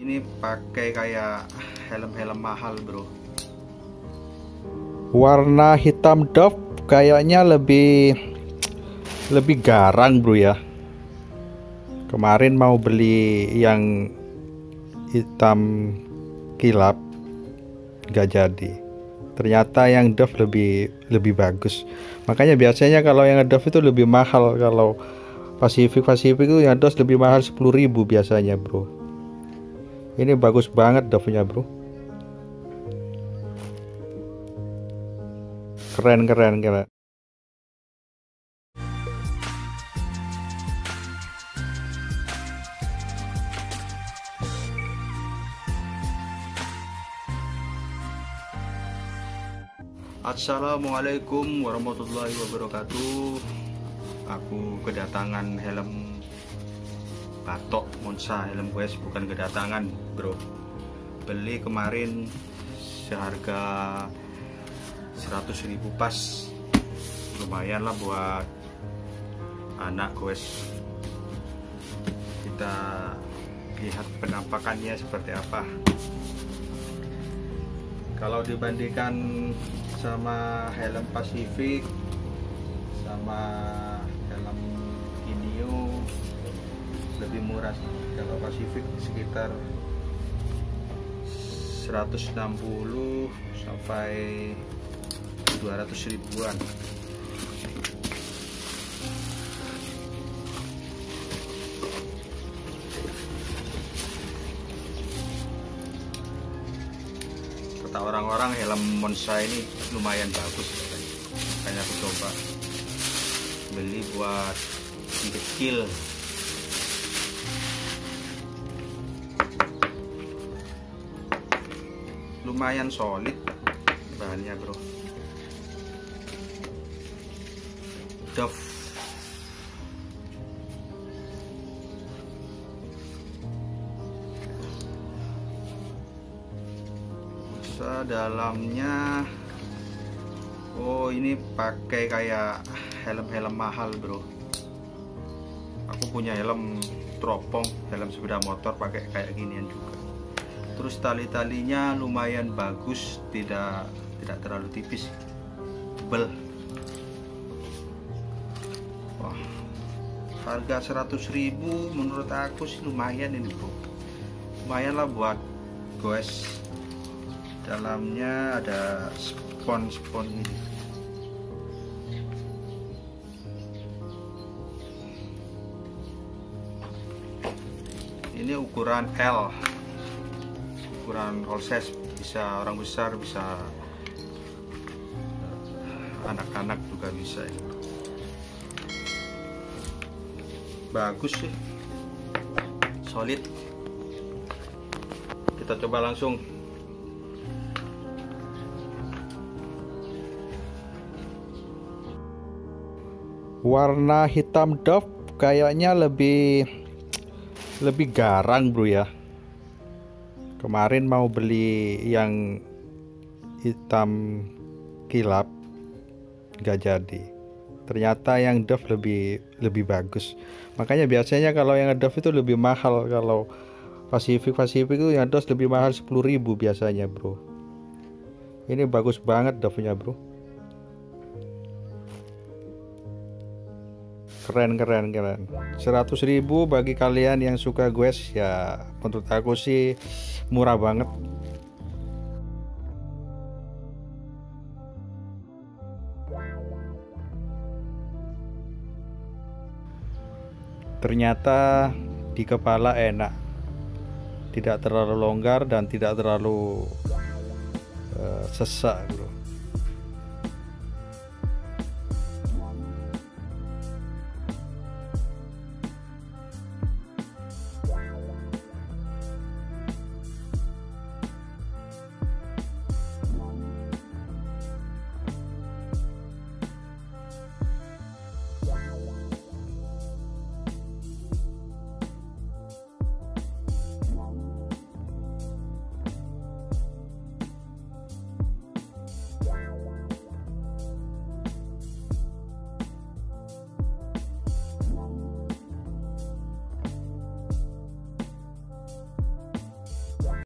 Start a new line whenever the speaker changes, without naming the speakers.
ini pakai kayak helm-helm mahal bro.
Warna hitam Dove kayaknya lebih lebih garang bro ya. Kemarin mau beli yang hitam kilap gak jadi. Ternyata yang Dove lebih lebih bagus. Makanya biasanya kalau yang Dove itu lebih mahal. Kalau Pacific Pacific itu yang Dove lebih mahal 10.000 biasanya bro ini bagus banget Dove nya bro. Keren keren keren.
Assalamualaikum warahmatullahi wabarakatuh. Aku kedatangan helm Batok Monsa helm West bukan kedatangan bro. Beli kemarin seharga 100.000 pas. Lumayan lah buat anak West Kita lihat penampakannya seperti apa. Kalau dibandingkan sama helm Pacific sama kalau Pacific sekitar 160 sampai 200 ribuan. Kata orang-orang helm Monza ini lumayan bagus. Makanya aku coba beli buat kecil lumayan solid bahannya bro. Dove bisa dalamnya oh ini pakai kayak helm-helm mahal bro. Aku punya helm teropong helm sepeda motor pakai kayak ginian juga terus tali-talinya lumayan bagus tidak tidak terlalu tipis. Tebel wah harga 100.000 menurut aku sih lumayan ini bro lumayan lah buat goes. Dalamnya ada spon-spon ini. Ini ukuran L ukuran all size bisa orang besar bisa anak-anak juga bisa ini. bagus sih. Solid. Kita coba langsung.
Warna hitam Dove kayaknya lebih lebih garang bro ya kemarin mau beli yang hitam kilap gak jadi. Ternyata yang Dove lebih lebih bagus. Makanya biasanya kalau yang Dove itu lebih mahal. Kalau Pacific Pacific itu yang Dove lebih mahal 10.000 biasanya bro. Ini bagus banget Dove nya bro keren keren keren. 100.000 bagi kalian yang suka gue ya menurut aku sih murah banget. Ternyata di kepala enak. Tidak terlalu longgar dan tidak terlalu uh, sesak bro